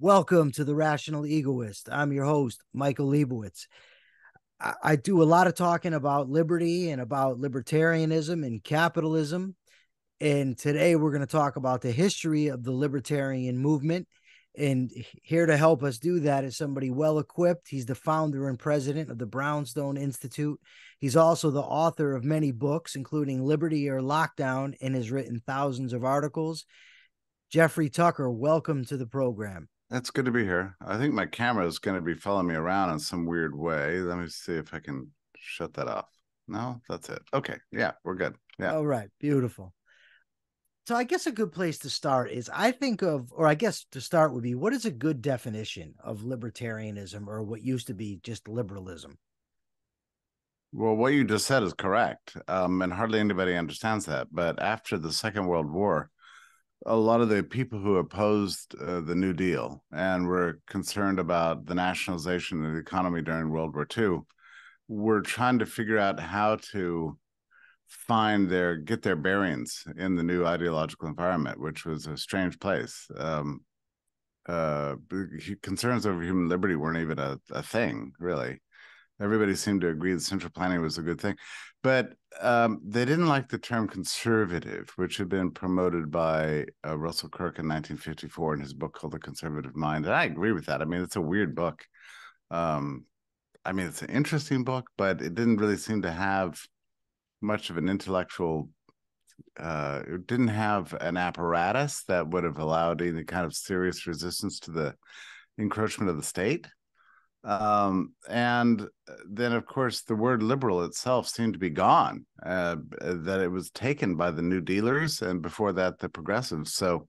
Welcome to the Rational Egoist. I'm your host, Michael Leibowitz. I, I do a lot of talking about liberty and about libertarianism and capitalism. And today we're going to talk about the history of the libertarian movement. And here to help us do that is somebody well equipped. He's the founder and president of the Brownstone Institute. He's also the author of many books, including Liberty or Lockdown, and has written thousands of articles. Jeffrey Tucker, welcome to the program. That's good to be here. I think my camera is going to be following me around in some weird way. Let me see if I can shut that off. No, that's it. Okay. Yeah, we're good. Yeah. All right. Beautiful. So I guess a good place to start is I think of, or I guess to start would be what is a good definition of libertarianism or what used to be just liberalism? Well, what you just said is correct. Um, and hardly anybody understands that. But after the Second World War, a lot of the people who opposed uh, the New Deal and were concerned about the nationalization of the economy during World War II were trying to figure out how to find their get their bearings in the new ideological environment, which was a strange place. Um, uh, concerns over human liberty weren't even a, a thing, really everybody seemed to agree that central planning was a good thing. But um, they didn't like the term conservative which had been promoted by uh, russell kirk in 1954 in his book called the conservative mind. And i agree with that. I mean it's a weird book. Um, i mean it's an interesting book but it didn't really seem to have much of an intellectual uh, it didn't have an apparatus that would have allowed any kind of serious resistance to the encroachment of the state um, and then, of course, the word liberal itself seemed to be gone, uh, that it was taken by the New Dealers and before that, the progressives. So,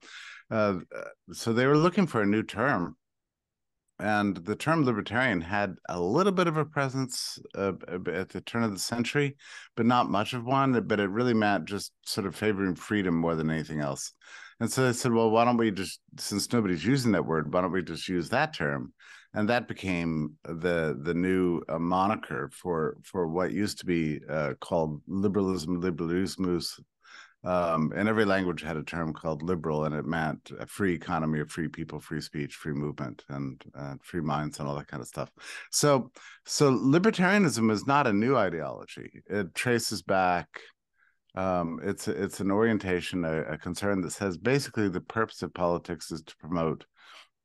uh, so they were looking for a new term. And the term libertarian had a little bit of a presence uh, at the turn of the century, but not much of one. But it really meant just sort of favoring freedom more than anything else. And so they said, well, why don't we just, since nobody's using that word, why don't we just use that term? And that became the the new uh, moniker for for what used to be uh, called liberalism, liberalismus. Um, and every language had a term called liberal, and it meant a free economy, of free people, free speech, free movement, and uh, free minds, and all that kind of stuff. So, so libertarianism is not a new ideology. It traces back um, it's it's an orientation, a, a, concern that says basically the purpose of politics is to promote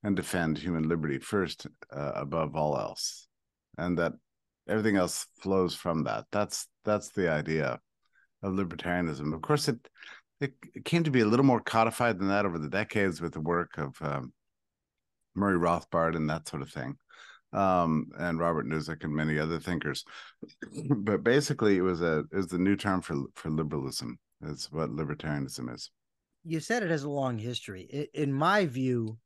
and defend human liberty first uh, above all else. And that everything else flows from that. That's that's the idea of libertarianism. Of course it it, came to be a little more codified than that over the decades with the work of um, murray rothbard and that sort of thing um, and robert nozick and many other thinkers. But basically it was a is the new term for for liberalism is what libertarianism is. You said it has a long history. In my view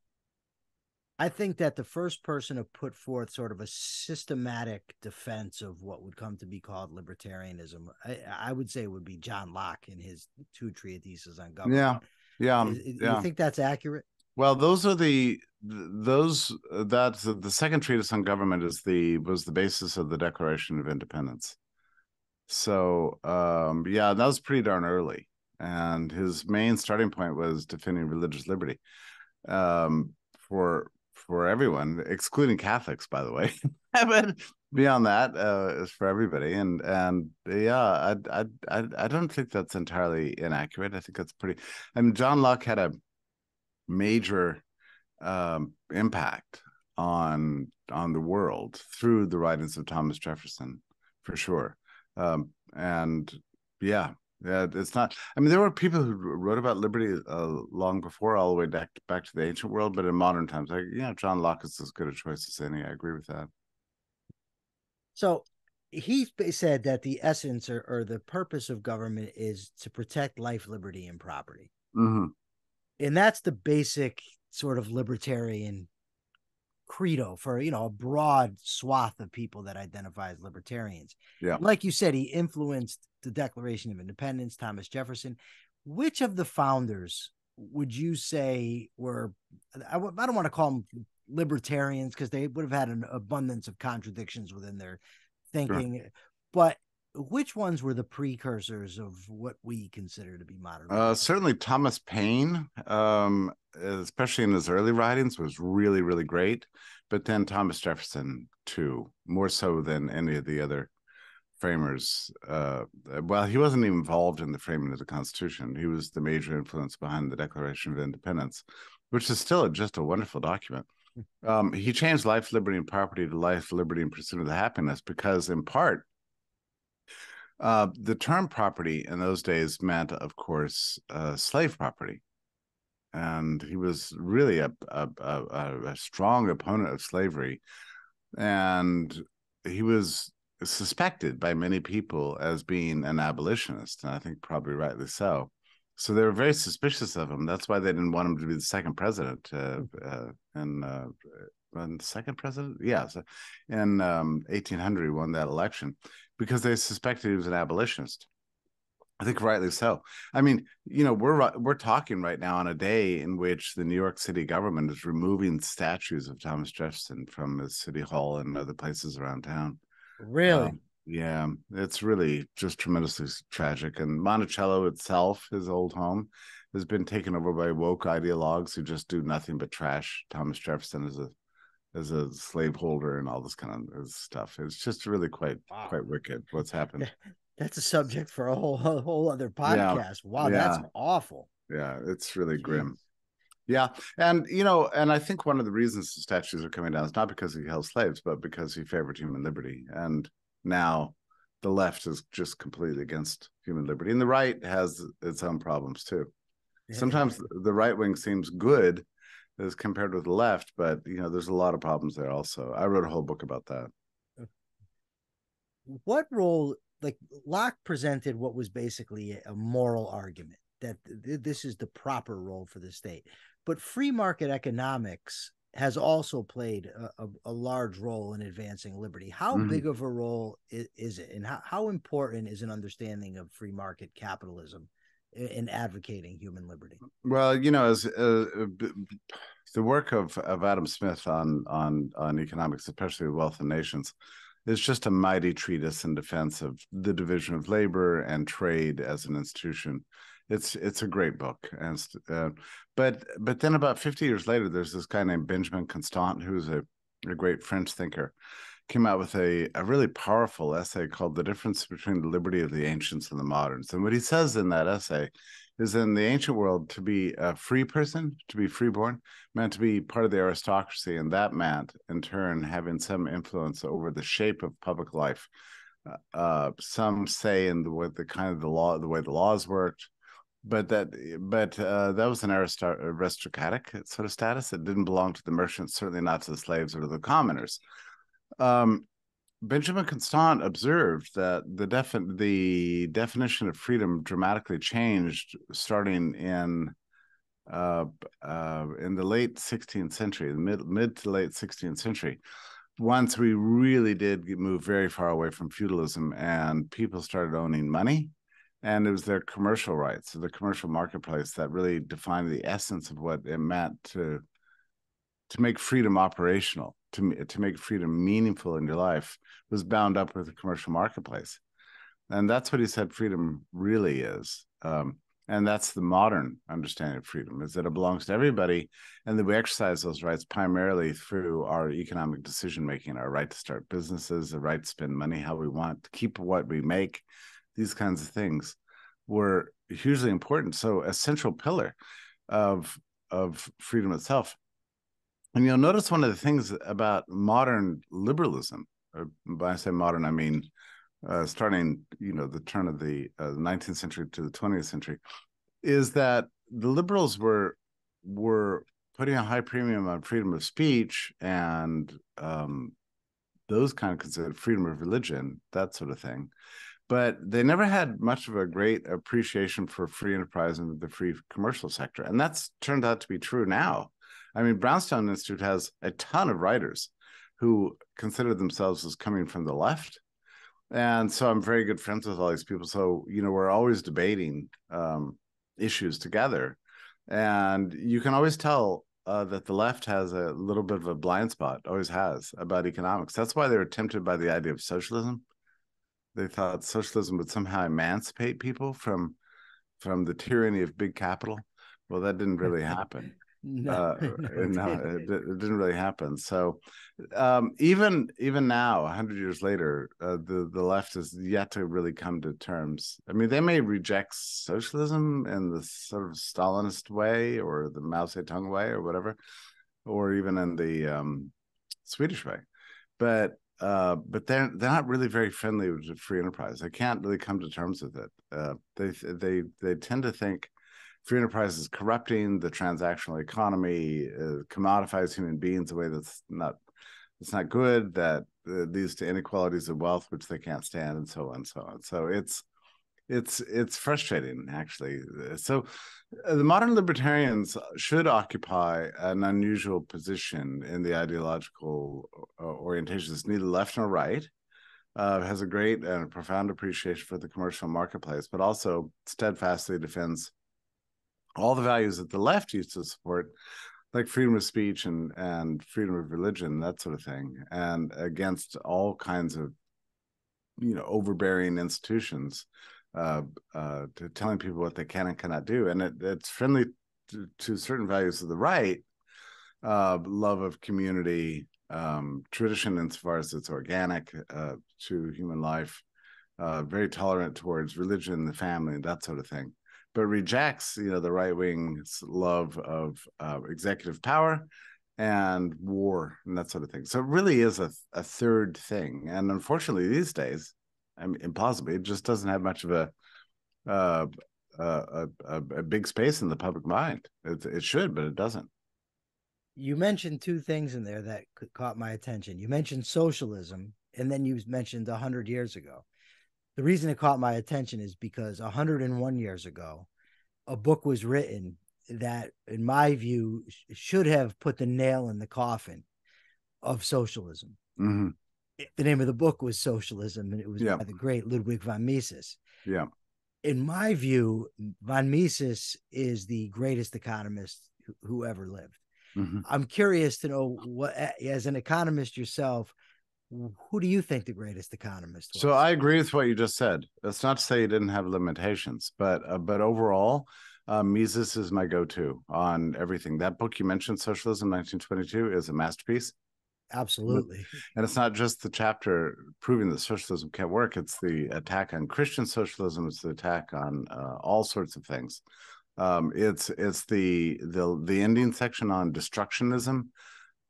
I think that the first person to put forth sort of a systematic defense of what would come to be called libertarianism, I, I would say would be John Locke in his two treatises on government. Yeah, yeah, Is, yeah. You think that's accurate? Well, those are the those that the second treatise on government is the was the basis of the Declaration of Independence. So um, yeah, that was pretty darn early, and his main starting point was defending religious liberty. Um, for for everyone, excluding Catholics, by the way. but beyond that, uh, is for everybody. And and yeah, I, I I I don't think that's entirely inaccurate. I think that's pretty. I mean, John Locke had a major um, impact on on the world through the writings of Thomas Jefferson, for sure. Um, and yeah, yeah, it's not. I mean, there were people who wrote about liberty uh, long before, all the way back back to the ancient world. But in modern times, like yeah, John Locke is as good a choice as any. I agree with that. So he said that the essence or, or the purpose of government is to protect life, liberty, and property, mm-hmm. and that's the basic sort of libertarian credo for you know a broad swath of people that identify as libertarians. Yeah, like you said, he influenced the Declaration of Independence, Thomas Jefferson. Which of the founders would you say were? I w- I don't want to call them libertarians because they would have had an abundance of contradictions within their thinking, sure. but which ones were the precursors of what we consider to be modern? Uh, certainly, Thomas Paine, um, especially in his early writings, was really, really great. But then Thomas Jefferson too, more so than any of the other framers. Uh, well, he wasn't even involved in the framing of the Constitution. He was the major influence behind the Declaration of Independence, which is still just a wonderful document. Hmm. Um, he changed life, liberty, and property to life, liberty, and pursuit of the happiness because, in part, uh, the term property in those days meant, of course, uh, slave property. And he was really a, a, a, a strong opponent of slavery. And he was suspected by many people as being an abolitionist, and I think probably rightly so. So they were very suspicious of him. That's why they didn't want him to be the second president. Uh, uh, and uh, and second president, yeah, so in um, 1800 he won that election because they suspected he was an abolitionist. I think rightly so. I mean, you know, we're we're talking right now on a day in which the New York City government is removing statues of Thomas Jefferson from the city hall and other places around town. Really? Um, yeah, it's really just tremendously tragic. And Monticello itself, his old home, has been taken over by woke ideologues who just do nothing but trash Thomas Jefferson as a as a slaveholder and all this kind of uh, stuff. It's just really quite wow. quite wicked what's happened. That's a subject for a whole a whole other podcast. Yeah. Wow, yeah. that's awful. Yeah, it's really Jeez. grim. Yeah, and you know, and I think one of the reasons the statues are coming down is not because he held slaves, but because he favored human liberty. And now the left is just completely against human liberty, and the right has its own problems too. Yeah. Sometimes the right wing seems good as compared with the left, but you know, there's a lot of problems there also. I wrote a whole book about that. What role, like Locke presented what was basically a moral argument that th- this is the proper role for the state. But free market economics has also played a, a, a large role in advancing liberty. How mm-hmm. big of a role is, is it, and how, how important is an understanding of free market capitalism in advocating human liberty? Well, you know, as uh, the work of, of Adam Smith on on on economics, especially wealth and nations, is just a mighty treatise in defense of the division of labor and trade as an institution. It's it's a great book, and uh, but but then about fifty years later, there's this guy named Benjamin Constant, who's a, a great French thinker, came out with a, a really powerful essay called The Difference Between the Liberty of the Ancients and the Moderns. And what he says in that essay is in the ancient world, to be a free person, to be freeborn, meant to be part of the aristocracy. And that meant, in turn, having some influence over the shape of public life. Uh, uh some say in the way the kind of the law, the way the laws worked, but that but uh, that was an aristocratic sort of status. It didn't belong to the merchants, certainly not to the slaves or to the commoners. Um, Benjamin Constant observed that the defi- the definition of freedom dramatically changed starting in uh, uh, in the late 16th century, the mid mid to late 16th century. Once we really did move very far away from feudalism, and people started owning money, and it was their commercial rights, so the commercial marketplace that really defined the essence of what it meant to to make freedom operational to to make freedom meaningful in your life was bound up with the commercial marketplace, and that's what he said freedom really is. Um, and that's the modern understanding of freedom is that it belongs to everybody. And that we exercise those rights primarily through our economic decision making our right to start businesses the right to spend money how we want to keep what we make. These kinds of things were hugely important. So a central pillar of of freedom itself and you'll notice one of the things about modern liberalism, uh, by I say modern, I mean uh, starting, you know, the turn of the uh, 19th century to the 20th century, is that the liberals were were putting a high premium on freedom of speech and um, those kind of considered freedom of religion, that sort of thing. But they never had much of a great appreciation for free enterprise and the free commercial sector. And that's turned out to be true now. I mean, Brownstone Institute has a ton of writers who consider themselves as coming from the left. And so I'm very good friends with all these people. So, you know, we're always debating um, issues together. And you can always tell uh, that the left has a little bit of a blind spot, always has, about economics. That's why they were tempted by the idea of socialism. they thought socialism would somehow emancipate people from from the tyranny of big capital. Well, that didn't really happen. No, uh, no, it, it, didn't really happen. So um, even even now, hundred years later, uh, the the left has yet to really come to terms. I mean, they may reject socialism in the sort of Stalinist way, or the Mao Zedong way, or whatever, or even in the um, Swedish way, but uh, but they're they're not really very friendly with free enterprise. They can't really come to terms with it. Uh, they they they tend to think free enterprise is corrupting the transactional economy, uh, commodifies human beings in a way that's not that's not good. That uh, leads to inequalities of wealth, which they can't stand, and so on and so on. So it's it's it's frustrating actually so uh, the modern libertarians should occupy an unusual position in the ideological uh, it's neither left nor right uh, has a great and profound appreciation for the commercial marketplace but also steadfastly defends all the values that the left used to support like freedom of speech and and freedom of religion that sort of thing and against all kinds of you know overbearing institutions uh, uh, to telling people what they can and cannot do, and it, it's friendly to, to, certain values of the right, uh, love of community, um, tradition insofar as it's organic uh, to human life, uh, very tolerant towards religion, the family, that sort of thing, but rejects you know the right wing's love of uh, executive power and war and that sort of thing. So it really is a, a third thing, and unfortunately these days I mean, impossibly. It just doesn't have much of a uh, a, a, a, big space in the public mind. It, it should, but it doesn't. You mentioned two things in there that caught my attention. You mentioned socialism, and then you mentioned 100 years ago. The reason it caught my attention is because 101 years ago, a book was written that, in my view, should have put the nail in the coffin of socialism. Mm-hmm the name of the book was Socialism, and it was yeah. by the great Ludwig von Mises. Yeah. In my view, von Mises is the greatest economist who, ever lived. Mm-hmm. I'm curious to know what, as an economist yourself, who do you think the greatest economist was? So I agree with what you just said. That's not to say he didn't have limitations, but uh, but overall, uh, Mises is my go-to on everything. That book you mentioned, Socialism 1922, is a masterpiece. Absolutely. And it's not just the chapter proving that socialism can't work, it's the attack on Christian socialism, it's the attack on uh, all sorts of things. Um, it's it's the the the ending section on destructionism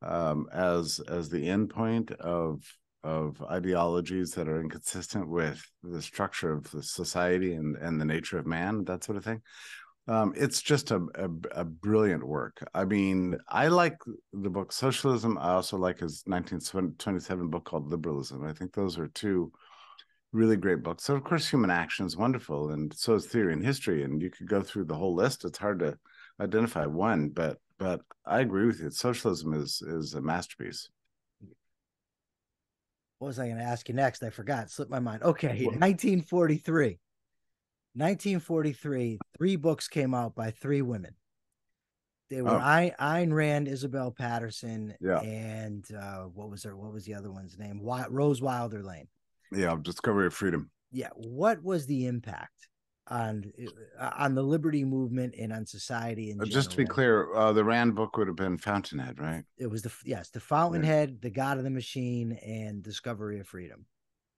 um, as as the endpoint of of ideologies that are inconsistent with the structure of the society and and the nature of man, that sort of thing. Um, it's just a, a, a, brilliant work. I mean, I like the book Socialism. I also like his 1927 book called Liberalism. I think those are two really great books. So, of course, Human Action is wonderful, and so is Theory and History. And you could go through the whole list. It's hard to identify one, but but I agree with you. Socialism is is a masterpiece. What was I going to ask you next? I forgot. Slipped my mind. Okay, 1943. 1943, three books came out by three women. They were oh. Ayn Rand, Isabel Paterson, yeah. and uh, what was her? What was the other one's name? Rose Wilder Lane. Yeah, Discovery of Freedom. Yeah, what was the impact on uh, on the liberty movement and on society? In uh, Just to be clear, uh, the Rand book would have been Fountainhead, right? It was the yes, the Fountainhead, right. the God of the Machine, and Discovery of Freedom.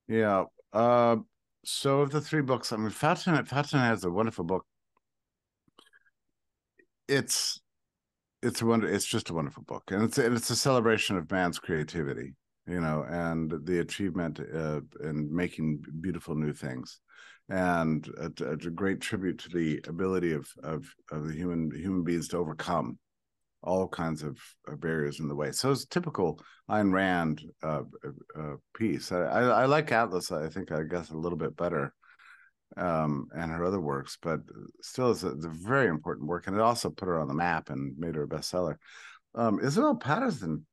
Yeah. Uh, so of the three books, I mean, Fatima Fatima has a wonderful book. It's it's a wonder. It's just a wonderful book, and it's and it's a celebration of man's creativity, you know, and the achievement uh, in making beautiful new things, and a, a great tribute to the ability of of of the human human beings to overcome all kinds of barriers in the way. So it's typical Ayn Rand uh, uh, piece. I, I, I, like Atlas. I think I guess a little bit better, um, and her other works, but still, it's a, it's a, very important work, and it also put her on the map and made her a bestseller. Um, Isabel Paterson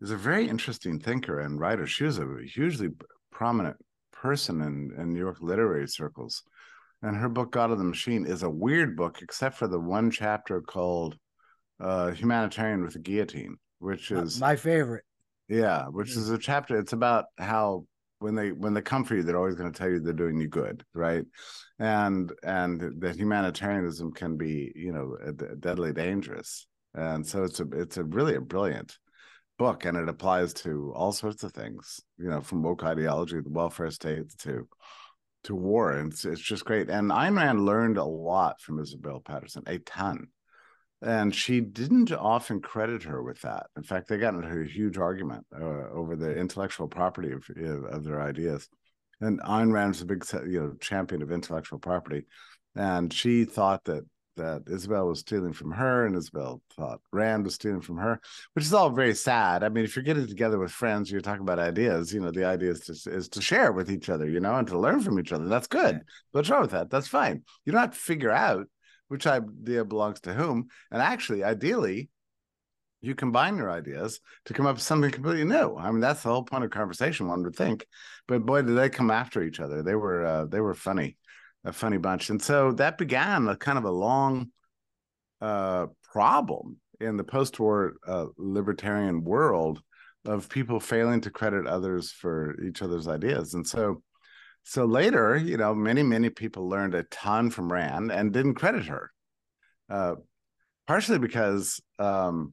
is a very interesting thinker and writer. She was a hugely prominent person in, in New York literary circles. And her book, God of the Machine, is a weird book, except for the one chapter called uh, humanitarian with a guillotine, which is my favorite. Yeah, which is a chapter. It's about how when they when they come for you, they're always going to tell you they're doing you good, right? And and that humanitarianism can be, you know, deadly dangerous. And so it's a it's a really a brilliant book, and it applies to all sorts of things, you know, from woke ideology, the welfare state to to war. And it's, it's just great. And Ayn Rand learned a lot from Isabel Paterson, a ton and she didn't often credit her with that. In fact, they got into a huge argument uh, over the intellectual property of, of their ideas. And Ayn Rand's a big, you know, champion of intellectual property, and she thought that that Isabel was stealing from her, and Isabel thought Rand was stealing from her, which is all very sad. I mean, if you're getting together with friends, you're talking about ideas. You know, the idea is to is to share with each other, you know, and to learn from each other. That's good. What's wrong with that? That's fine. You don't have to figure out which idea belongs to whom. And actually, ideally, you combine your ideas to come up with something completely new. I mean, that's the whole point of conversation, one would think. But boy, did they come after each other. They were uh, they were funny, a funny bunch. And so that began a kind of a long uh, problem in the post-war uh, libertarian world of people failing to credit others for each other's ideas. And so so later, you know, many, many people learned a ton from Rand and didn't credit her. Uh, partially because, um,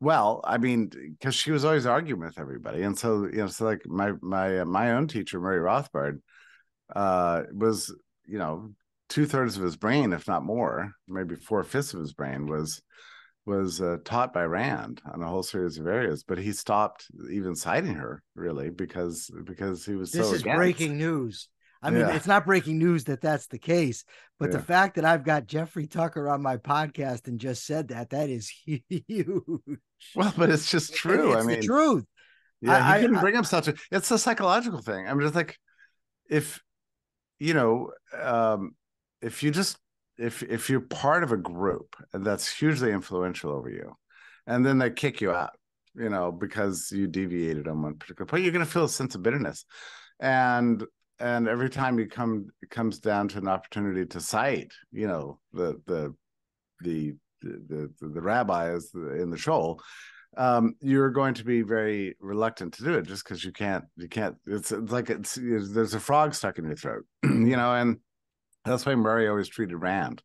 well, I mean, because she was always arguing with everybody, and so you know, so like my my uh, my own teacher, Murray Rothbard, uh, was you know two thirds of his brain, if not more, maybe four fifths of his brain was was uh, taught by Rand on a whole series of areas, but he stopped even citing her really because because he was. This so is against. breaking news. I mean, Yeah. it's not breaking news that that's the case, but the fact that I've got Jeffrey Tucker on my podcast and just said that, that is huge. Well, but it's just true. It's I mean, the truth. Yeah, I- he couldn't I- bring himself to. It's a psychological thing. I'm just like, if you know, um, if you just if if you're part of a group that's hugely influential over you, and then they kick you out, you know, because you deviated on one particular point, you're going to feel a sense of bitterness, and and every time you come it comes down to an opportunity to cite, you know, the the the the the, the rabbi is in the shoal um, you're going to be very reluctant to do it just because you can't you can't it's, it's like it's, it's there's a frog stuck in your throat you know and that's why murray always treated rand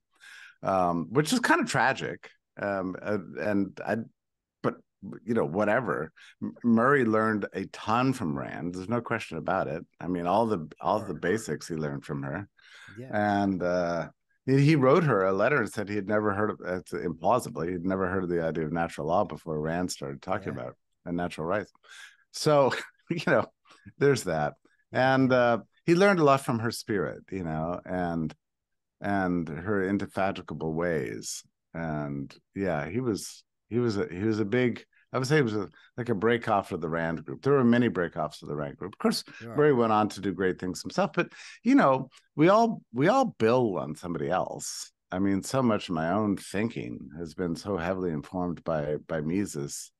um, which is kind of tragic um, uh, and i but you know whatever. Murray learned a ton from rand there's no question about it. I mean all the all the basics he learned from her. Yeah. and uh he wrote her a letter and said he had never heard of it's implausibly he'd never heard of the idea of natural law before rand started talking Yeah. about and natural rights. So you know there's that. And uh he learned a lot from her spirit you know and and her indefatigable ways. And yeah he was he was a he was a big i would say it was a, like a break off of the rand group there were many break offs of the rand group of course Sure. Murray went on to do great things himself, but you know, we all we all build on somebody else. I mean, so much of my own thinking has been so heavily informed by by Mises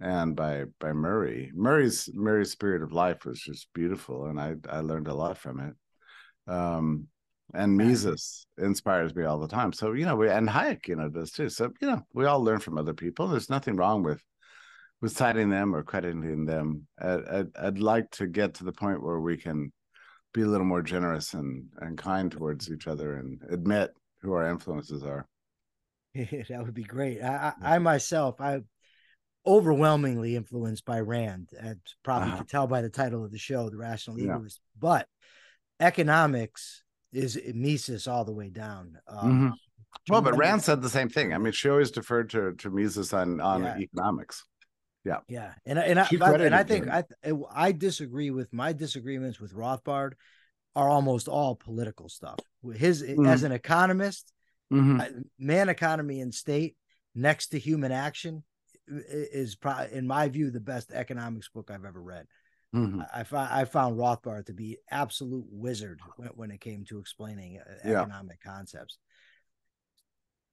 and by by Murray. Murray's Murray's spirit of life was just beautiful, and I I learned a lot from it. Um, and Mises inspires me all the time. So you know, we and Hayek, you know, does too. So you know, we all learn from other people. There's nothing wrong with with citing them or crediting them. I'd, I'd, I'd like to get to the point where we can be a little more generous and, and kind towards each other and admit who our influences are. that would be great. I, I, I myself, I overwhelmingly influenced by Rand. As probably Uh-huh. could tell by the title of the show, The Rational Yeah. Egoist. But economics is Mises all the way down. Um, Well, but Rand said the same thing. I mean, she always deferred to, to Mises on, on Yeah. economics. Yeah, Yeah. and and I, but- and I think. I I disagree with my disagreements with Rothbard are almost all political stuff. His Mm-hmm. as an economist, Mhm. Man, economy, and state next to human action is probably, in my view, the best economics book I've ever read. Mhm. I, I found I found Rothbard to be absolute wizard when, when it came to explaining uh, Yeah. economic concepts.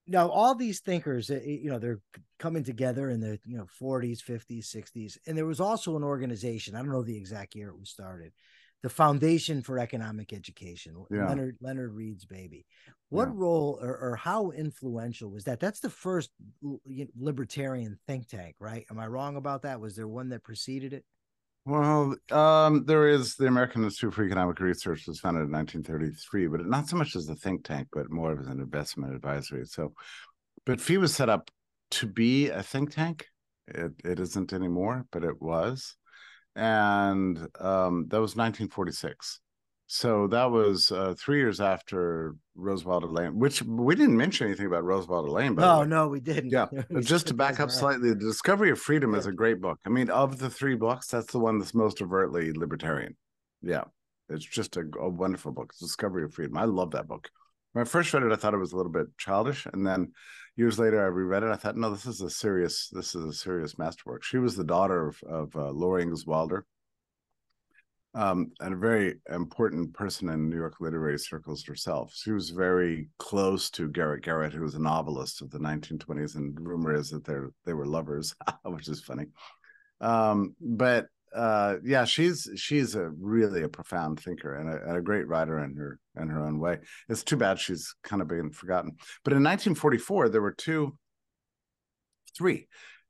Now, all these thinkers, uh, you know, they're coming together in the you know 40s, 50s, 60s, and there was also an organization. I don't know the exact year it was started, the Foundation for Economic Education, Yeah. Leonard Leonard Read's baby. What Yeah. role or, or how influential was that? That's the first libertarian think tank, right? Am I wrong about that? Was there one that preceded it? Well, um, there is the American Institute for Economic Research was founded in 1933, but not so much as a think tank, but more of as an investment advisory. So, but FEE was set up to be a think tank. It it isn't anymore, but it was, and um, that was 1946. So that was uh, three years after Rose Wilder Lane, which we didn't mention anything about Rose Wilder Lane. No, no, we didn't. Yeah, just to back up slightly, The Discovery of Freedom yeah. is a great book. I mean, of the three books, that's the one that's most overtly libertarian. Yeah, it's just a, a wonderful book. Discovery of Freedom. I love that book. When I first read it, I thought it was a little bit childish, and then years later, I reread it. I thought, no, this is a serious, this is a serious masterwork. She was the daughter of, of uh, Laura Ingalls Wilder, um, and a very important person in New York literary circles herself. She was very close to Garet Garrett, who was a novelist of the 1920s, and rumor is that they they were lovers, which is funny. Um, but uh, yeah, she's she's a really a profound thinker and a, and a, great writer in her in her own way. It's too bad she's kind of been forgotten. But in 1944, there were two, three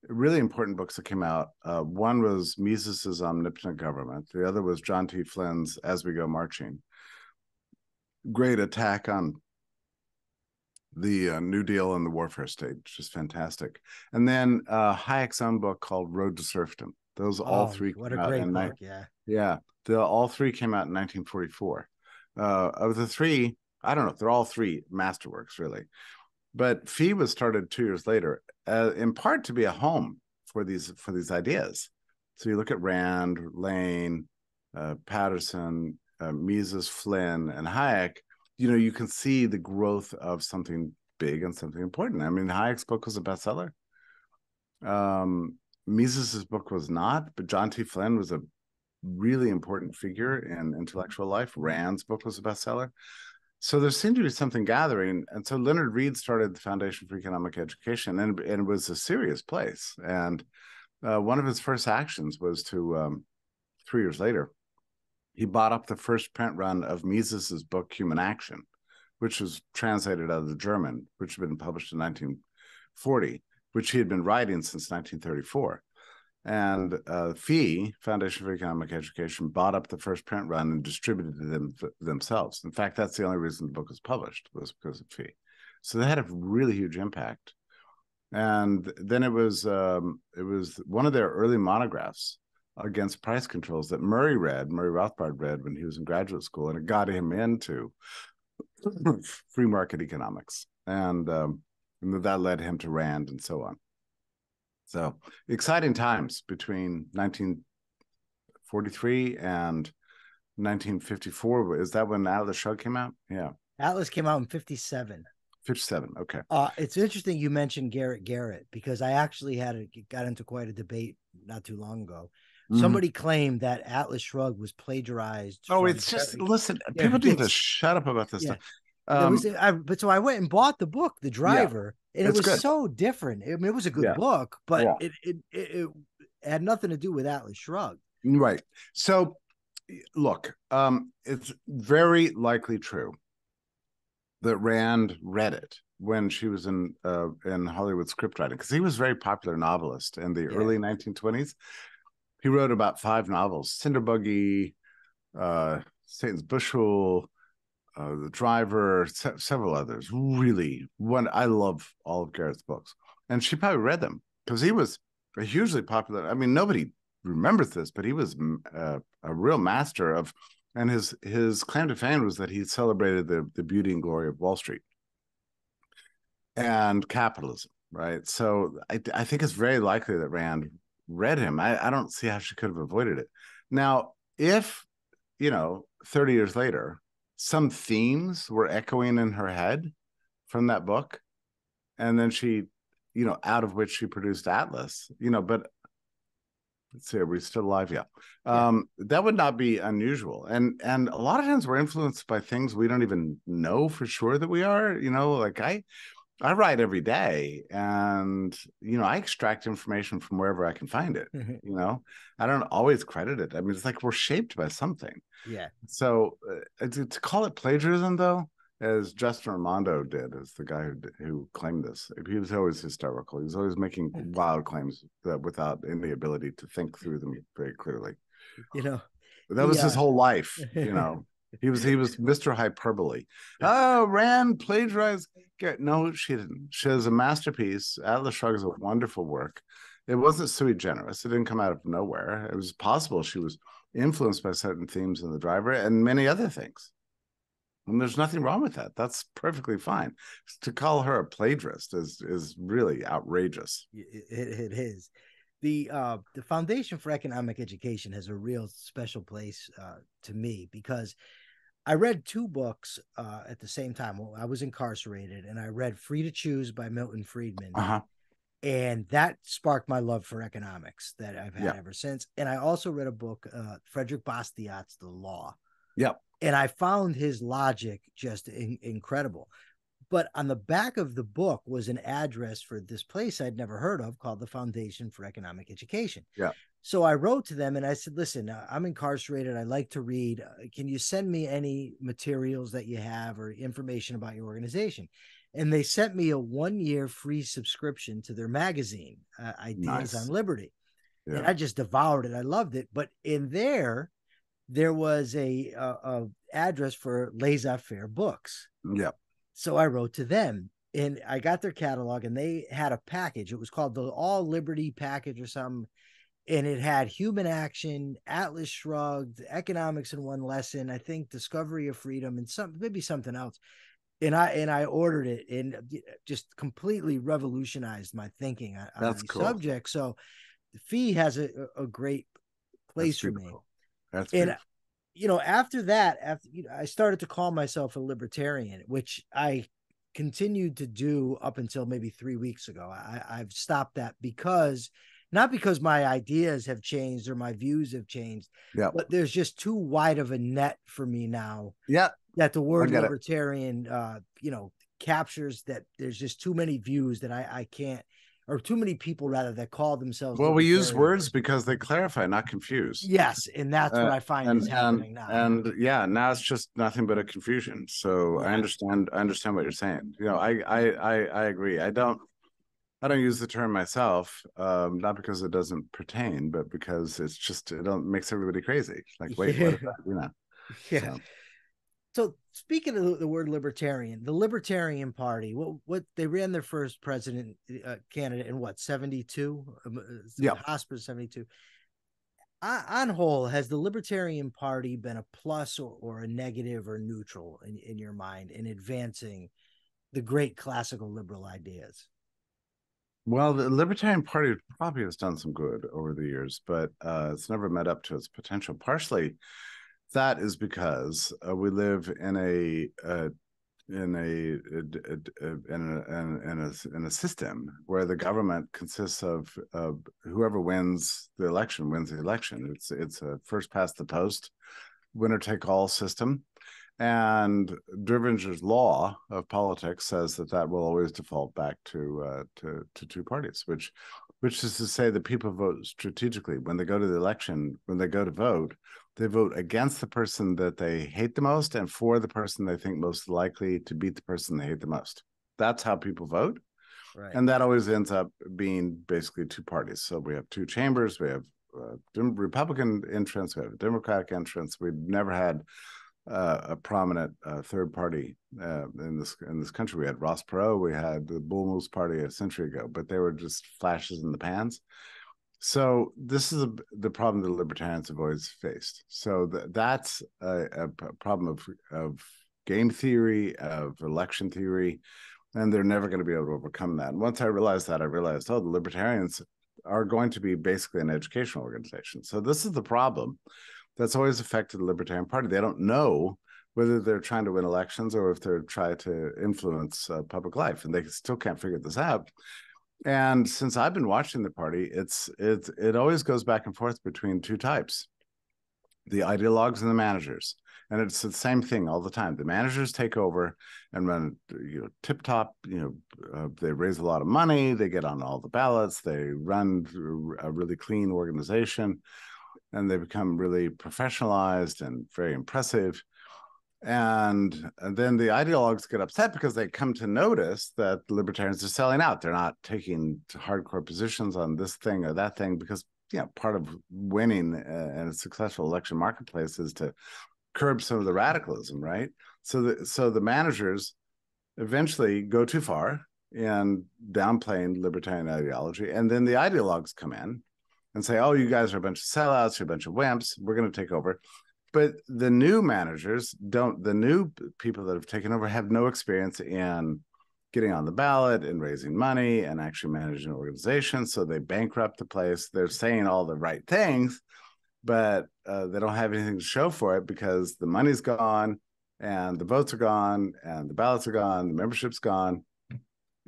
really important books that came out. Uh, one was Mises's Omnipotent Government. The other was John T. Flynn's As We Go Marching. Great attack on the uh, New Deal and the warfare state, just fantastic. And then uh, Hayek's own book called Road to Serfdom. Those oh, all three. What a great book! yeah, yeah. The all three came out in 1944. Uh, of the three, I don't know. They're all three masterworks, really. But FEE was started two years later, uh, in part to be a home for these for these ideas. So you look at Rand, Lane, uh, Paterson, uh, Mises, Flynn, and Hayek. You know, you can see the growth of something big and something important. I mean, Hayek's book was a bestseller. Um, Mises's book was not, but John T. Flynn was a really important figure in intellectual life. Rand's book was a bestseller. So there seemed to be something gathering. And so Leonard Read started the Foundation for Economic Education, and, and it was a serious place. And uh, one of his first actions was to, um, three years later, he bought up the first print run of Mises's book, Human Action, which was translated out of the German, which had been published in 1940, which he had been writing since 1934. And uh, FEE, Foundation for Economic Education, bought up the first print run and distributed them themselves. In fact, that's the only reason the book was published was because of FEE. So they had a really huge impact. And then it was um, it was one of their early monographs against price controls that Murray read, Murray Rothbard read when he was in graduate school, and it got him into free market economics, and, um, and that led him to Rand and so on. So exciting times between 1943 and 1954. Is that when Atlas Shrugged came out? Yeah. Atlas came out in 57. 57. Okay. Uh, it's interesting you mentioned Garet Garrett because I actually had a, got into quite a debate not too long ago. Mm-hmm. Somebody claimed that Atlas Shrugged was plagiarized. Oh, it's just listen. Yeah, people need to shut up about this yeah. stuff. Um, was, I, but so I went and bought the book, The Driver, yeah, and it was good. so different. I mean, it was a good yeah. book, but yeah. it, it, it, it had nothing to do with Atlas Shrugged. Right. So, look, um, it's very likely true that Rand read it when she was in uh, in Hollywood scriptwriting because he was a very popular novelist in the early 1920s. He wrote about five novels: Cinderbuggy, uh, Satan's Bushel, uh, the driver, se- several others. Really, one I love all of Garrett's books, and she probably read them because he was a hugely popular. I mean, nobody remembers this, but he was uh, a real master of, and his his claim to fame was that he celebrated the the beauty and glory of Wall Street and capitalism. Right, so I, I think it's very likely that Rand read him. I, I don't see how she could have avoided it. Now, if you know, 30 years later, some themes were echoing in her head from that book. And then she you know out of which she produced atlas you know but let's see are we still alive? Yeah. Um that would not be unusual. And and a lot of times we're influenced by things we don't even know for sure that we are you know like i I write every day and you know I extract information from wherever I can find it mm-hmm. you know I don't always credit it I mean it's like we're shaped by something yeah so uh, to, to, call it plagiarism though as Justin Raimondo did as the guy who who claimed this he was always hysterical he was always making wild claims that without any ability to think through them very clearly You know, that was Yeah. his whole life. You know, he was he was Mr. Hyperbole. Oh, Rand plagiarized. Get- No, she didn't. She has a masterpiece. Atlas Shrugged is a wonderful work. It wasn't sui generis. It didn't come out of nowhere. It was possible she was influenced by certain themes in the driver and many other things. And there's nothing wrong with that. That's perfectly fine. To call her a plagiarist is is really outrageous. it, it, it is. The uh, the Foundation for Economic Education has a real special place uh, to me because I read two books uh, at the same time. Well, I was incarcerated, and I read Free to Choose by Milton Friedman. Uh-huh. and that sparked my love for economics that I've had Yeah. ever since. And I also read a book, uh, Frederick Bastiat's The Law. Yep. And I found his logic just in- incredible. But on the back of the book was an address for this place I'd never heard of called the Foundation for Economic Education. Yeah. So I wrote to them and I said, listen, uh, I'm incarcerated. I like to read. Uh, Can you send me any materials that you have or information about your organization? and they sent me a one year free subscription to their magazine, uh, Ideas Nice. on Liberty. And I just devoured it. I loved it. But in there, there was a, a, a address for laissez faire books. Yep. So I wrote to them and I got their catalog and they had a package. It was called the All Liberty package or something. And it had human action, Atlas Shrugged, economics in one lesson, I think discovery of freedom, and some maybe something else. And I and I ordered it and uh, uh, just completely revolutionized my thinking on, on That's these cool. subjects. So the fee has a, a great place for me. That's And, beautiful. Uh, you know, after that, after you know, I started to call myself a libertarian, which I continued to do up until maybe three weeks ago. I, I've stopped that because not because my ideas have changed or my views have changed, Yeah. but there's just too wide of a net for me now Yeah. that the word libertarian, uh, you know, captures that there's just too many views that I, I can't, or too many people rather that call themselves. Well, we use words because they clarify, not confuse. Yes, and that's what Uh, I find and is and happening now. and yeah, now it's just nothing but a confusion. So I understand. I understand what you're saying. You know, I I I, I agree. I don't. I don't use the term myself, um, not because it doesn't pertain, but because it's just it makes everybody crazy. Like, wait, what Yeah. that? You know. yeah. So, So speaking of the, word libertarian, the Libertarian Party, what what they ran their first president uh, candidate in what seventy two? Yeah. Hosper seventy two. On whole, has the Libertarian Party been a plus or, or a negative or neutral in, in your mind in advancing the great classical liberal ideas? Well, the Libertarian Party probably has done some good over the years, but uh, it's never met up to its potential. Partially, that is because uh, we live in a uh, in a, a, a, a- in a in, a in a system where the government consists of of whoever wins the election wins the election. It's it's a first past the post, winner take all system, and Duverger's law of politics says that that will always default back to uh, to to two parties, which which is to say the people vote strategically when they go to the election when they go to vote they vote against the person that they hate the most and for the person they think most likely to beat the person they hate the most. That's how people vote. Right. And that always ends up being basically two parties. So we have two chambers, we have uh, Republican entrance, we have a Democratic entrance. We've never had uh, a prominent uh, third party uh, in this in this country. We had Ross Perot, we had the Bull Moose Party a century ago, but they were just flashes in the pans. So this is a, the problem that libertarians have always faced. So th- that's a problem of of game theory, of election theory, and they're never going to be able to overcome that. And once I realized that, I realized, oh, the libertarians are going to be basically an educational organization. So this is the problem that's always affected the Libertarian Party. They don't know whether they're trying to win elections or if they're trying to influence uh, public life, and they still can't figure this out and since I've been watching the party, it's it's it always goes back and forth between two types, the ideologues and the managers, and it's the same thing all the time. The managers take over and run, you know, tip top. You know, uh, they raise a lot of money, they get on all the ballots, they run a really clean organization, and they become really professionalized and very impressive and, then the ideologues get upset because they come to notice that libertarians are selling out. They're not taking hardcore positions on this thing or that thing because you know part of winning in a successful election marketplace is to curb some of the radicalism, right? So the so the managers eventually go too far in downplaying libertarian ideology, and then the ideologues come in and say, "Oh, you guys are a bunch of sellouts, you're a bunch of wimps. We're going to take over." But the new managers don't. The new people that have taken over have no experience in getting on the ballot and raising money and actually managing an organization. So they bankrupt the place. They're saying all the right things, but uh, they don't have anything to show for it because the money's gone and the votes are gone and the ballots are gone, the membership's gone.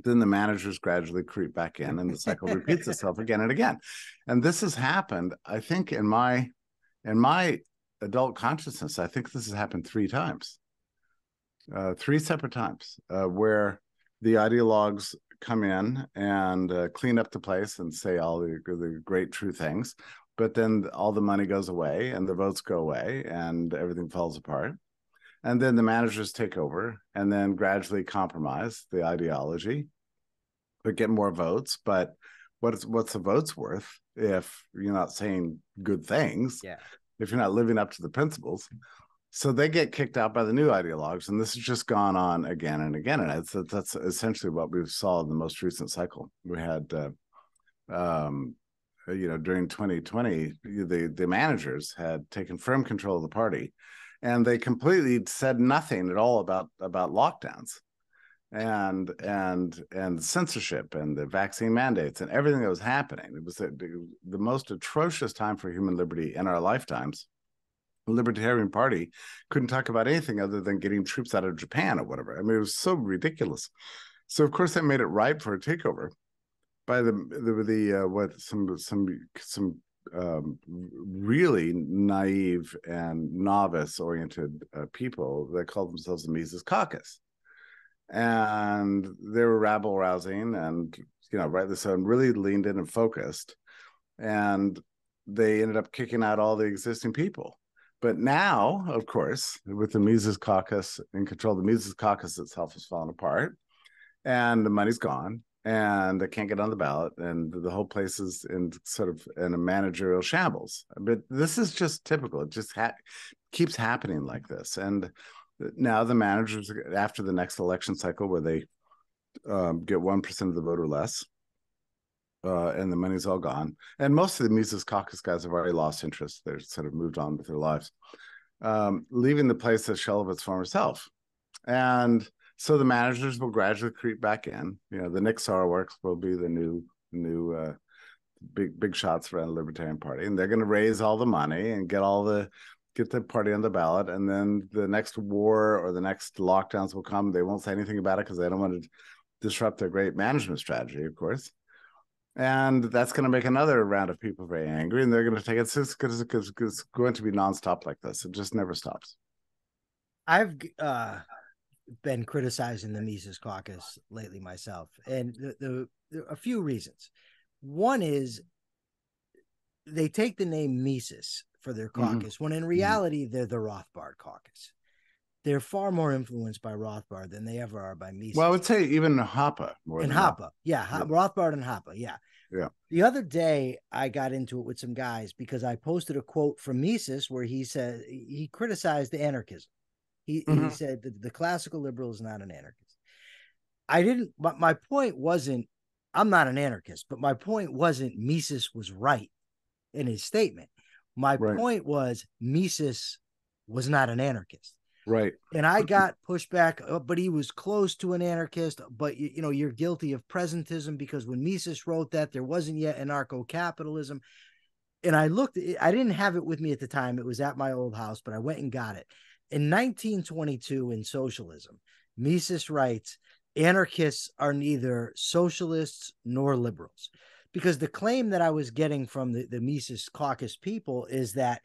Then the managers gradually creep back in and the cycle repeats itself again and again. And this has happened, I think, in my in my adult consciousness, I think this has happened three times. Uh, three separate times uh, where the ideologues come in and uh, clean up the place and say all the, the great true things but then all the money goes away and the votes go away and everything falls apart and then the managers take over and then gradually compromise the ideology but get more votes. But what's what's the votes worth if you're not saying good things? Yeah. If you're not living up to the principles. So they get kicked out by the new ideologues and this has just gone on again and again. And it's, that's essentially what we saw in the most recent cycle. We had uh, um, you know during 2020 the the managers had taken firm control of the party and they completely said nothing at all about about lockdowns and and and censorship and the vaccine mandates and everything that was happening it was the, the most atrocious time for human liberty in our lifetimes the Libertarian Party couldn't talk about anything other than getting troops out of Japan or whatever. I mean, it was so ridiculous. So of course that made it ripe for a takeover by the the, the uh, what some some some um, really naive and novice oriented uh, people that called themselves the Mises Caucus, and they were rabble rousing and you know rightly so, and really leaned in and focused, and they ended up kicking out all the existing people. But now, of course, with the Mises Caucus in control, the Mises Caucus itself has fallen apart, and the money's gone, and they can't get on the ballot, and the whole place is in sort of in a managerial shambles. But this is just typical; it just ha- keeps happening like this. And now the managers, after the next election cycle, where they um, get one percent of the vote or less, uh, and the money's all gone. And most of the Mises Caucus guys have already lost interest. They're sort of moved on with their lives, um, leaving the place a shell of its former self. And so the managers will gradually creep back in. You know, the Nick Sarwarks will be the new new uh, big big shots for the Libertarian Party, and they're going to raise all the money and get all the get the party on the ballot. And then the next war or the next lockdowns will come. They won't say anything about it because they don't want to disrupt their great management strategy, of course and that's going to make another round of people very angry and they're going to take it because it's going to be nonstop like this it just never stops i've uh, been criticizing the mises caucus lately myself and the, the, the, a few reasons one is they take the name mises for their mm-hmm. caucus mm-hmm. when in mm-hmm. reality mm-hmm. they're the rothbard caucus they're far more influenced by Rothbard than they ever are by Mises. Well, I would say even Hoppe. And Hoppe, yeah, yeah, Rothbard and Hoppe, yeah. Yeah. The other day, I got into it with some guys because I posted a quote from Mises where he said he criticized the anarchism. He, mm-hmm. he said that the classical liberal is not an anarchist. I didn't, but my point wasn't, I'm not an anarchist, but my point wasn't Mises was right in his statement. My right. point was Mises was not an anarchist. Right. And I got pushback, uh, but he was close to an anarchist. But you, you know, you're guilty of presentism because when Mises wrote that, there wasn't yet anarcho capitalism. And I looked, I didn't have it with me at the time. It was at my old house, but I went and got it. In 1922, in Socialism, Mises writes, anarchists are neither socialists nor liberals. Because the claim that I was getting from the, the Mises caucus people is that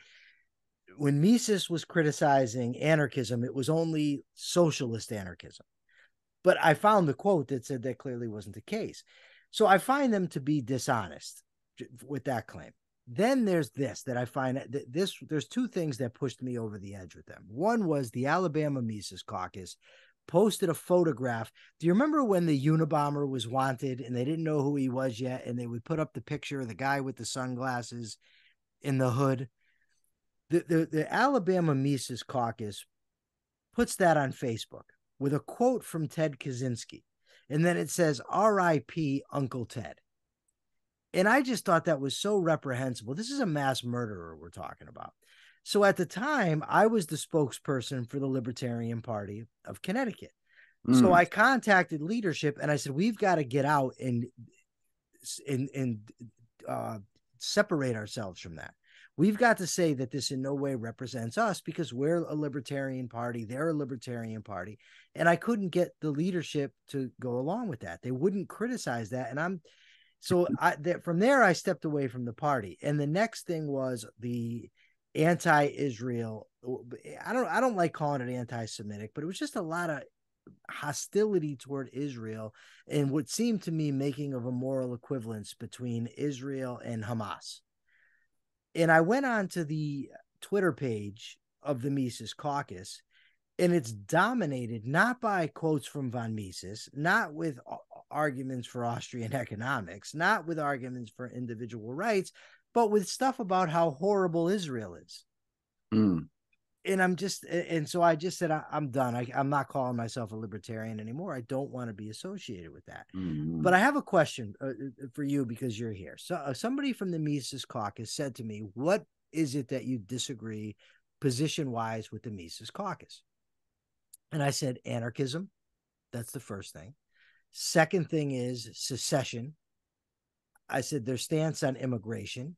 when Mises was criticizing anarchism, it was only socialist anarchism. But I found the quote that said that clearly wasn't the case. So I find them to be dishonest with that claim. Then there's this that I find that this there's two things that pushed me over the edge with them. One was the Alabama Mises caucus posted a photograph. Do you remember when the Unabomber was wanted and they didn't know who he was yet? And they would put up the picture of the guy with the sunglasses in the hood. The, the, the Alabama Mises Caucus puts that on Facebook with a quote from Ted Kaczynski. And then it says, RIP Uncle Ted. And I just thought that was so reprehensible. This is a mass murderer we're talking about. So at the time, I was the spokesperson for the Libertarian Party of Connecticut. Mm. So. I contacted leadership and I said, "We've got to get out and and and uh, separate ourselves from that. We've got to say that this in no way represents us because we're a libertarian party, they're a libertarian party, and I couldn't get the leadership to go along with that. They wouldn't criticize that, and I'm so I that from there I stepped away from the party. And the next thing was the anti-Israel. Eh, I don't I don't like calling it anti-Semitic, but it was just a lot of hostility toward Israel and what seemed to me making of a moral equivalence between Israel and Hamas. And I went on to the Twitter page of the Mises Caucus, and it's dominated not by quotes from von Mises, not with arguments for Austrian economics, not with arguments for individual rights, but with stuff about how horrible Israel is. Mm. And I'm just, and so I just said, I, am done. I, am not calling myself a libertarian anymore. I don't want to be associated with that. Mm. But I have a question uh, uh, for you because you're here. So, uh, somebody from the Mises Caucus said to me, What is it that you disagree position wise with the Mises Caucus? And I said, Anarchism. That's the first thing. Second thing is secession. I said their stance on immigration,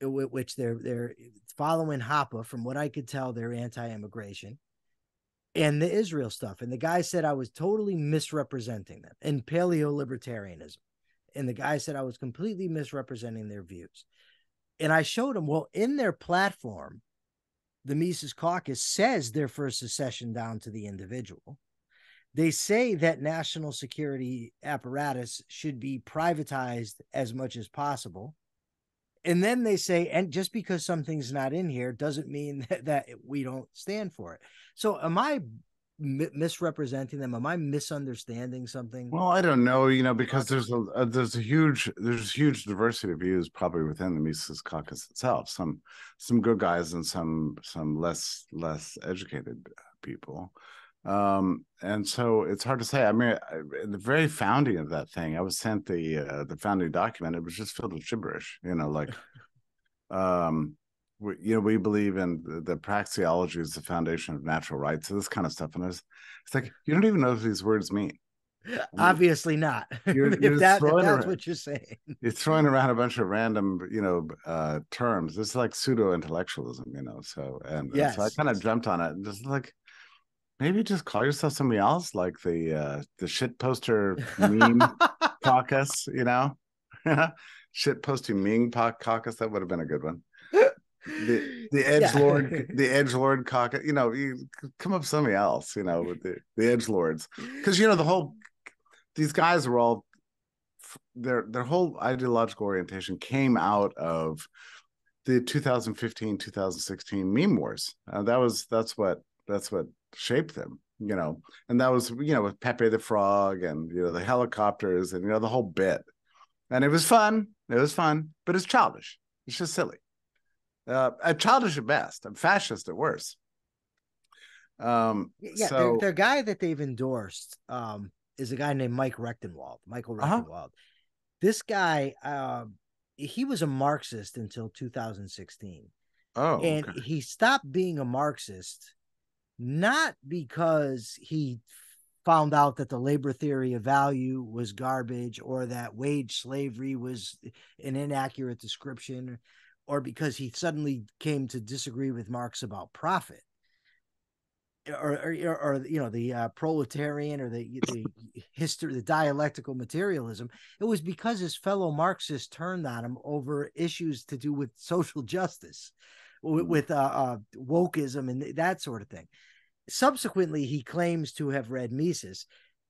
which they're they're following Hoppe. From what I could tell, they're anti-immigration, and the Israel stuff. And the guy said I was totally misrepresenting them in paleo libertarianism, and the guy said I was completely misrepresenting their views. And I showed him well in their platform, the Mises Caucus says they're for secession down to the individual. They say that national security apparatus should be privatized as much as possible. And then they say, and just because something's not in here doesn't mean that, that we don't stand for it. So, am I misrepresenting them? Am I misunderstanding something? Well, I don't know. You know, because there's a, a there's a huge there's huge diversity of views probably within the Mises Caucus itself. Some some good guys and some some less less educated people um and so it's hard to say i mean I, the very founding of that thing i was sent the uh, the founding document it was just filled with gibberish you know like um we, you know we believe in the, the praxeology is the foundation of natural rights so this kind of stuff and it's, it's like you don't even know what these words mean obviously not you're, you're that, if that's around, what you're saying you're throwing around a bunch of random you know uh terms it's like pseudo intellectualism you know so and, yes. and so i kind of jumped on it and just like Maybe just call yourself somebody else, like the uh, the shit poster meme caucus. You know, shit posting meme caucus. That would have been a good one. The the edge yeah. lord, the edge lord caucus. You know, you come up with something else. You know, with the the edge lords, because you know the whole these guys were all their their whole ideological orientation came out of the 2015 2016 meme wars. Uh, that was that's what that's what shaped them you know and that was you know with pepe the frog and you know the helicopters and you know the whole bit and it was fun it was fun but it's childish it's just silly uh childish at best i'm fascist at worst um yeah so, the, guy that they've endorsed um is a guy named mike rectenwald michael uh-huh. uh-huh. this guy uh, he was a marxist until 2016 oh and okay. he stopped being a marxist not because he found out that the labor theory of value was garbage or that wage slavery was an inaccurate description or because he suddenly came to disagree with Marx about profit or or, or you know the uh, proletarian or the the history the dialectical materialism it was because his fellow marxists turned on him over issues to do with social justice with, mm. with uh, uh, wokeism and that sort of thing subsequently he claims to have read Mises.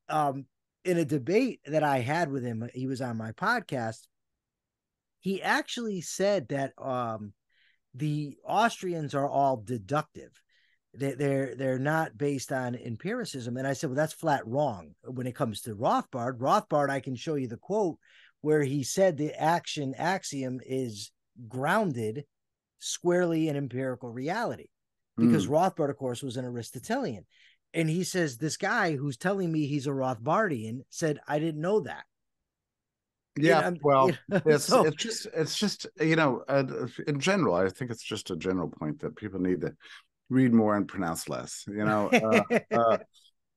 Um, in a debate that I had with him, he was on my podcast. He actually said that um, the Austrians are all deductive. they, they're they're not based on empiricism. And I said, well, that's flat wrong when it comes to Rothbard. Rothbard, I can show you the quote where he said the action axiom is grounded squarely in empirical reality, because mm. Rothbard, of course, was an Aristotelian. And he says, This guy who's telling me he's a Rothbardian said, I didn't know that. Yeah, you know, well, you know, it's so, it's just it's just you know uh, in general, I think it's just a general point that people need to read more and pronounce less. You know, uh,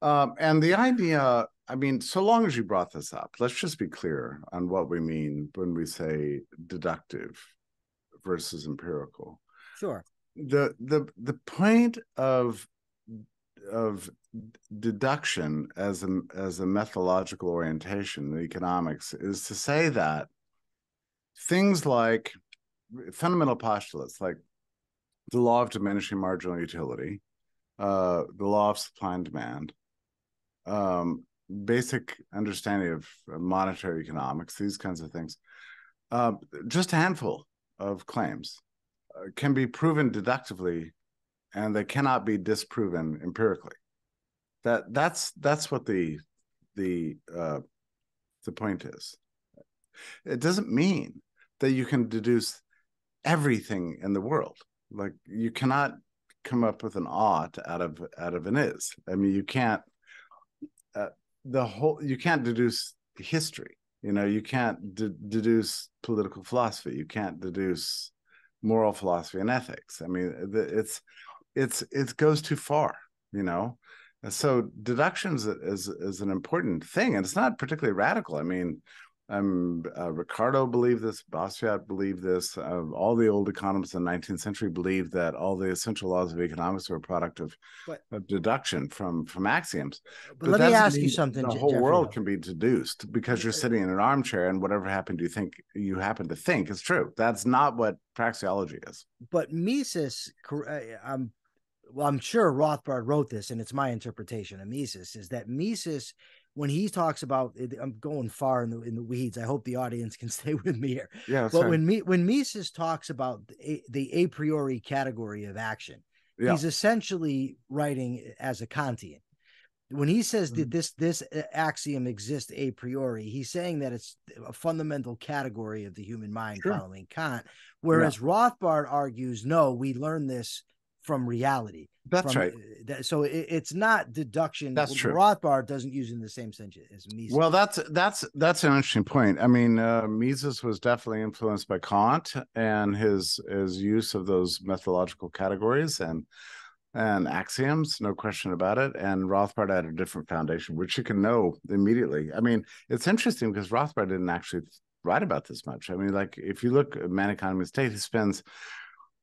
uh, um, and the idea. I mean, so long as you brought this up, let's just be clear on what we mean when we say deductive versus empirical. Sure. The the the point of of deduction as a as a methodological orientation in economics is to say that things like fundamental postulates like the law of diminishing marginal utility, uh, the law of supply and demand, um, basic understanding of monetary economics, these kinds of things, uh, just a handful of claims uh, can be proven deductively and they cannot be disproven empirically. That that's that's what the the uh, the point is. It doesn't mean that you can deduce everything in the world. Like you cannot come up with an ought out of out of an is. I mean, you can't uh, the whole you can't deduce history. You know, you can't de- deduce political philosophy. You can't deduce moral philosophy and ethics. I mean, it's it's it goes too far you know so deductions is is an important thing and it's not particularly radical i mean um, uh, Ricardo believed this, Bossuet believed this. Uh, all the old economists in the 19th century believed that all the essential laws of economics were a product of, but, of deduction from from axioms. But, but let me ask you something. The whole Jeffrey. world can be deduced because you're sitting in an armchair and whatever happened you think you happen to think is true. That's not what praxeology is. But Mises, I'm well, I'm sure Rothbard wrote this, and it's my interpretation of Mises is that Mises, when he talks about, I'm going far in the in the weeds. I hope the audience can stay with me here. Yeah, but when me when Mises talks about the, the a priori category of action, yeah. he's essentially writing as a Kantian. When he says mm-hmm. that this this uh, axiom exists a priori, he's saying that it's a fundamental category of the human mind, sure. following Kant. Whereas yeah. Rothbard argues, no, we learn this from reality. That's from, right. Uh, so it, it's not deduction. That's true. Rothbard doesn't use in the same sense as Mises. Well, that's that's that's an interesting point. I mean, uh, Mises was definitely influenced by Kant and his his use of those methodological categories and and axioms, no question about it. And Rothbard had a different foundation, which you can know immediately. I mean, it's interesting because Rothbard didn't actually write about this much. I mean, like if you look at Man Economy State, he spends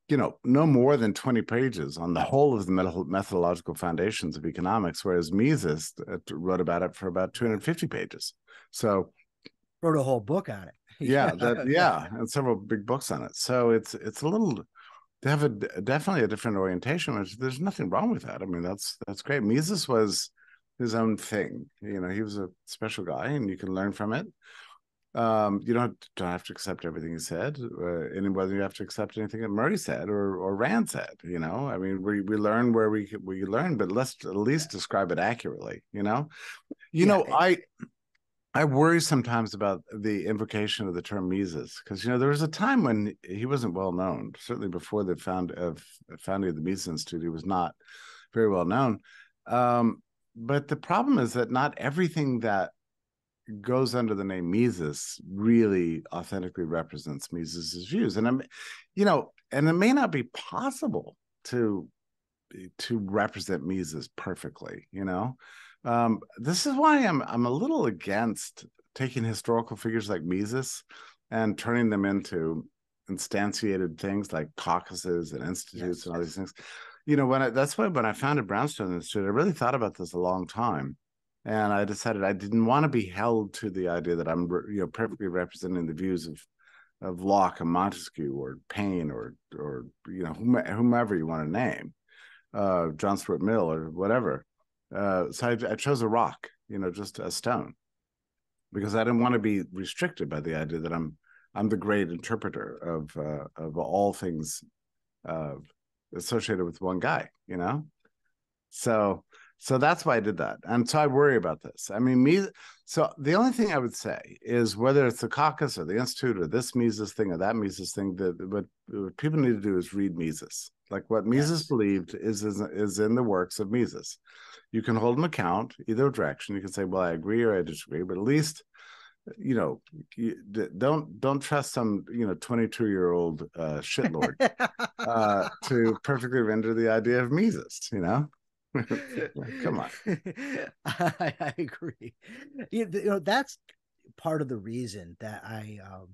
you know, no more than 20 pages on the whole of the methodological foundations of economics, whereas Mises uh, wrote about it for about 250 pages. So wrote a whole book on it. yeah, that, yeah, and several big books on it. So it's it's a little they have a definitely a different orientation, which there's nothing wrong with that. I mean, that's that's great. Mises was his own thing. You know, he was a special guy, and you can learn from it um, you don't don't have to accept everything he said, uh, and whether you have to accept anything that Murray said or or Rand said. You know, I mean, we we learn where we we learn, but let's at least describe it accurately. You know, you yeah. know, I I worry sometimes about the invocation of the term Mises because you know there was a time when he wasn't well known. Certainly before the found of founding of the Mises Institute, he was not very well known. Um, but the problem is that not everything that goes under the name Mises really authentically represents Mises's views. And I'm, you know, and it may not be possible to to represent Mises perfectly, you know. Um, this is why I'm I'm a little against taking historical figures like Mises and turning them into instantiated things like caucuses and institutes yes, and all these things. You know, when I, that's why when I founded Brownstone Institute, I really thought about this a long time and I decided I didn't want to be held to the idea that I'm you know perfectly representing the views of of Locke and Montesquieu or Paine or or you know whomever you want to name, uh, John Stuart Mill or whatever. Uh, so I, I, chose a rock, you know, just a stone, because I didn't want to be restricted by the idea that I'm I'm the great interpreter of uh, of all things uh, associated with one guy, you know. So so that's why I did that. And so I worry about this. I mean, me. So the only thing I would say is whether it's the caucus or the institute or this Mises thing or that Mises thing, that what, what people need to do is read Mises. Like what Mises yes. believed is, is is in the works of Mises. You can hold him account either direction. You can say, "Well, I agree" or "I disagree," but at least you know you, don't don't trust some you know 22 year old uh shitlord uh to perfectly render the idea of mises you know Come on. I, I, agree. You know, that's part of the reason that I um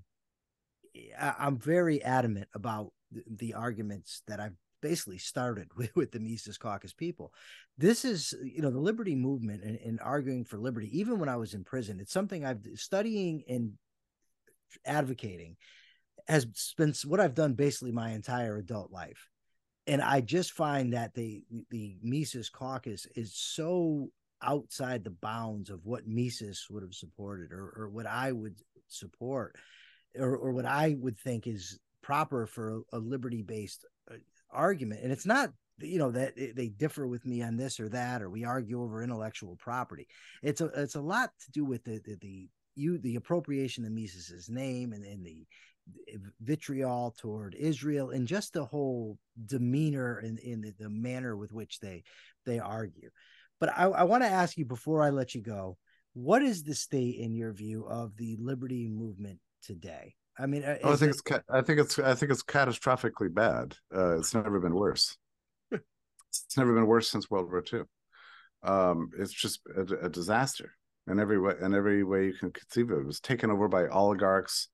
I, am very adamant about the, the, arguments that I've basically started with, with the Mises Caucus people. This is, you know, the liberty movement and, and arguing for liberty, even when I was in prison, it's something I've studying and advocating has been what I've done basically my entire adult life and I just find that the the Mises caucus is so outside the bounds of what Mises would have supported or, or what I would support or, or what I would think is proper for a, a liberty based uh, argument. And it's not you know that they differ with me on this or that or we argue over intellectual property. It's a it's a lot to do with the the, the you the appropriation of Mises's name and, and the vitriol toward Israel and just the whole demeanor and in, in the, the, manner with which they they argue. But I, I want to ask you before I let you go, what is the state in your view of the liberty movement today? I mean, oh, I think it... it's I think it's I think it's catastrophically bad. Uh, it's never been worse. it's never been worse since World War II. Um, it's just a, a disaster in every way in every way you can conceive of it. It was taken over by oligarchs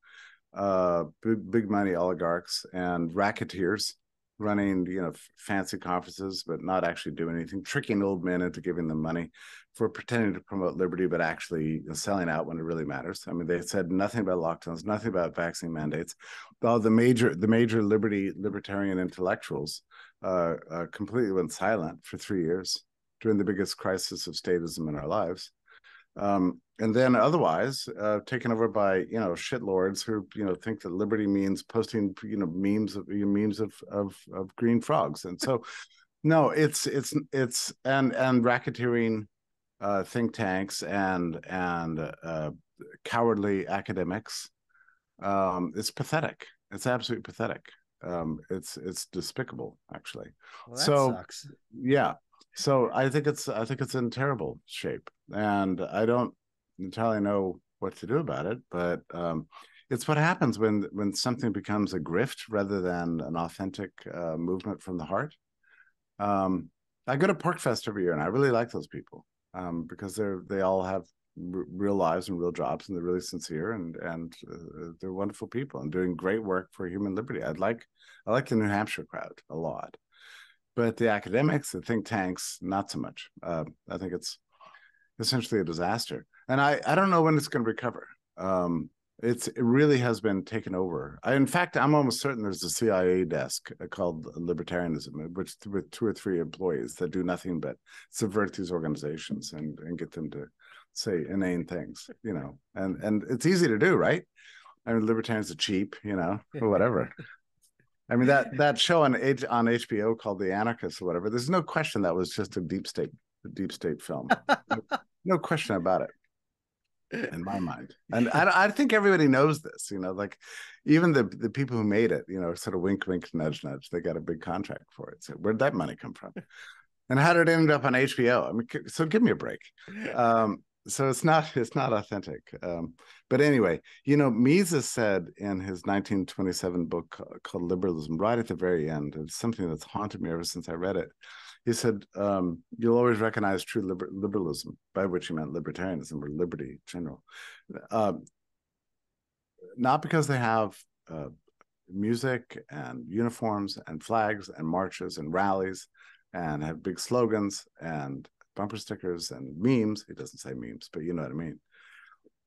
uh, big big money oligarchs and racketeers running you know fancy conferences but not actually doing anything tricking old men into giving them money for pretending to promote liberty but actually selling out when it really matters. I mean they said nothing about lockdowns nothing about vaccine mandates. All the major the major liberty libertarian intellectuals uh, uh, completely went silent for three years during the biggest crisis of statism in our lives um, and then otherwise uh, taken over by you know shitlords who you know think that liberty means posting you know memes of memes of of, of green frogs. And so no it's it's it's and and racketeering uh, think tanks and and uh, cowardly academics um, it's pathetic. It's absolutely pathetic. Um, it's it's despicable actually. Well, so sucks. yeah so i think it's i think it's in terrible shape and i don't entirely know what to do about it, but um, it's what happens when when something becomes a grift rather than an authentic uh, movement from the heart. Um, I go to PorcFest every year, and I really like those people um, because they're they all have r- real lives and real jobs, and they're really sincere and and uh, they're wonderful people and doing great work for human liberty. I'd like I like the New Hampshire crowd a lot, but the academics, the think tanks, not so much. Uh, I think it's essentially a disaster and I I don't know when it's going to recover. Um, it's it really has been taken over. I, in fact, I'm almost certain there's a CIA desk uh, called Libertarianism, which with two or three employees that do nothing but subvert these organizations and and get them to say inane things, you know. And and it's easy to do, right? I mean, libertarians are cheap, you know, or whatever. I mean that that show on H, on HBO called The Anarchist or whatever. There's no question that was just a deep state deep state film. no, no question about it in my mind. And I, I think everybody knows this, you know, like even the the people who made it, you know, sort of wink, wink, nudge, nudge. They got a big contract for it. So where'd that money come from? And how did it end up on HBO? I mean, so give me a break. Um, so it's not it's not authentic. Um, but anyway, you know, Mises said in his 1927 book called Liberalism, right at the very end, it's something that's haunted me ever since I read it he said, um, "You'll always recognize true liber- liberalism," by which he meant libertarianism or liberty in general, um, not because they have uh, music and uniforms and flags and marches and rallies and have big slogans and bumper stickers and memes. He doesn't say memes, but you know what I mean.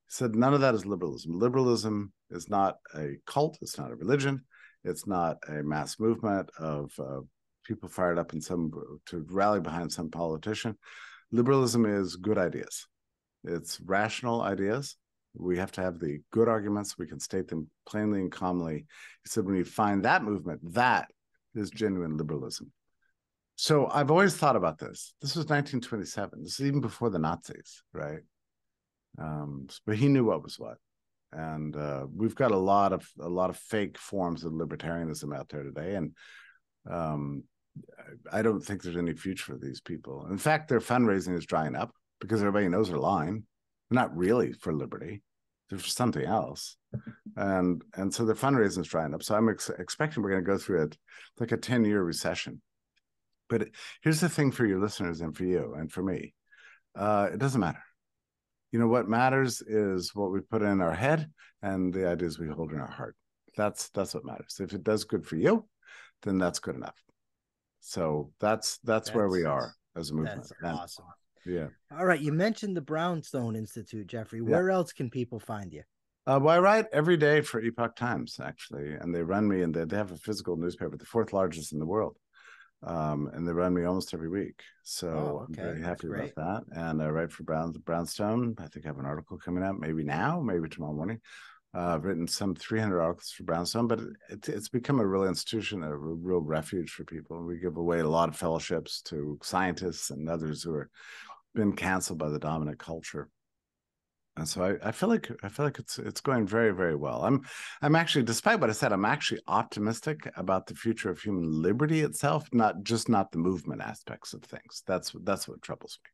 He said none of that is liberalism. Liberalism is not a cult. It's not a religion. It's not a mass movement of uh, people fired up in some to rally behind some politician. Liberalism is good ideas. It's rational ideas. We have to have the good arguments. We can state them plainly and calmly. He said, when you find that movement, that is genuine liberalism. So I've always thought about this. This was 1927. This is even before the Nazis, right? Um, but he knew what was what, and uh, we've got a lot of a lot of fake forms of libertarianism out there today, and um, I don't think there's any future for these people. In fact, their fundraising is drying up because everybody knows they're lying. They're not really for liberty; they're for something else, and and so their fundraising is drying up. So I'm ex- expecting we're going to go through it like a 10 year recession. But here's the thing for your listeners and for you and for me: uh, it doesn't matter. You know what matters is what we put in our head and the ideas we hold in our heart. That's that's what matters. If it does good for you then that's good enough. So that's that's, that's where we are as a movement. that's awesome. Yeah. All right you mentioned the brownstone institute jeffrey. Where yeah. else can people find you? Uh, well, I write every day for Epoch Times, actually, and they run me, and they, they have a physical newspaper, the fourth largest in the world um, and they run me almost every week. So oh, okay. I'm very happy about that. And I write for Brown Brownstone. I think I have an article coming out, maybe now, maybe tomorrow morning. Uh, I've written some 300 articles for Brownstone, but it, it's become a real institution, a real refuge for people. We give away a lot of fellowships to scientists and others who are been canceled by the dominant culture and so I, I feel like I feel like it's it's going very very well. I'm I'm actually, despite what I said, I'm actually optimistic about the future of human liberty itself, not just not the movement aspects of things. That's that's what troubles me.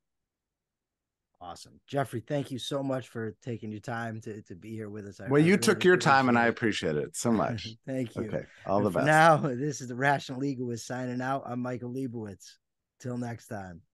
Awesome, Jeffrey. Thank you so much for taking your time to, to be here with us. I, well, you really took your time, and I appreciate it so much. thank you. Okay, all and the best. now, this is the Rational Egoist signing out. I'm Michael Leibowitz. Till next time.